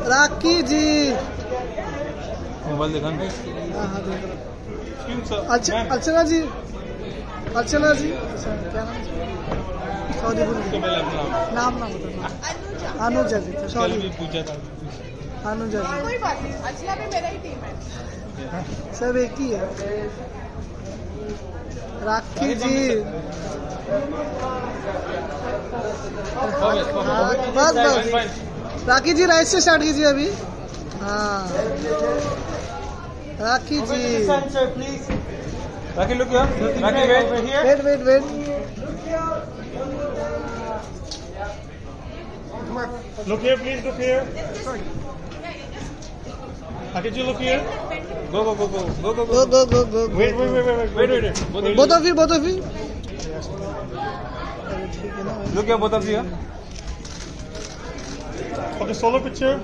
राखी जी। Mobile दिखा हाँ हाँ हूँ। अर्च- अर्चना जी। अर्चना जी। अच्छा, क्या नाम है? सॉरी नाम। अनुजा। जी सॉरी था। अनुजा जी। कोई बात नहीं अर्चना भी मेरा ही टीम है। सब एक ही है। राखी जी। हाँ, बस बस। राखी जी राइट से स्टार्ट कीजिए अभी। हाँ। राखी जी। राखी लोग क्या राखी wait wait wait wait Look here, please. Look here. Akit ji, look here. Go go go go go go go go go go Wait, wait, wait, wait, wait, wait wait wait both of you both of you ठीक है ना लोग the solar picture?